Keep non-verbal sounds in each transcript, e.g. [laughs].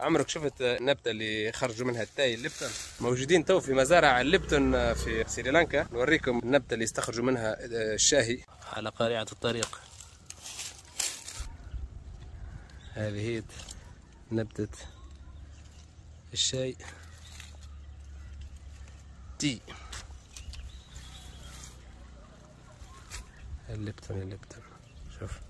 عمرك شفت النبتة اللي خرجوا منها التاي الليبتون موجودين تو في مزارع الليبتون في سريلانكا. نوريكم النبتة اللي استخرجوا منها الشاهي. على قارعة الطريق. هذه هي نبتة الشاي. Tea. الليبتون الليبتون شوف.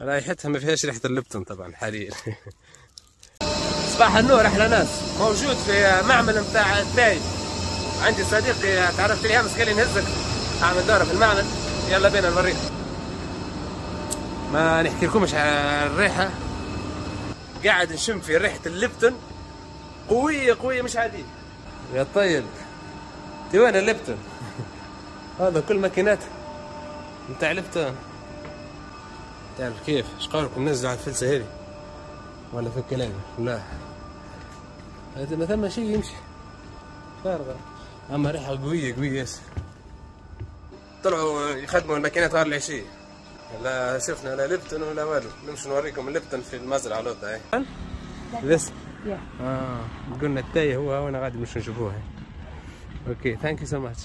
رائحتها ما فيهاش ريحة الليبتون طبعا حاليا [laughs] صباح النور أحلى ناس. موجود في معمل نتاع التاي عندي صديقي تعرفت لي امس قال لي نهزك. أعمل دورة في المعمل. يلا بينا نوريك. ما نحكي لكمش على الريحة. قاعد نشم في ريحة الليبتون قويه قويه مش عاديه يا طيب. دي وين الليبتون [laughs] هذا كل ماكينات نتاع ليبتون تعرف كيف؟ إيش قولكم نزلوا على الفلسه هذه ولا في الكلام؟ لا. هذا ما ثم شيء يمشي. فارغة. أما ريحة قوية قوية يس طلعوا يخدموا الماكينات نهار العشيه لا شفنا لا ليبتون ولا والو. نمشي نوريكم الليبتون في المزرعة لوطا اهي بس. آه قلنا التاي هو هنا غادي نمشي نشوفوها okay thank you so much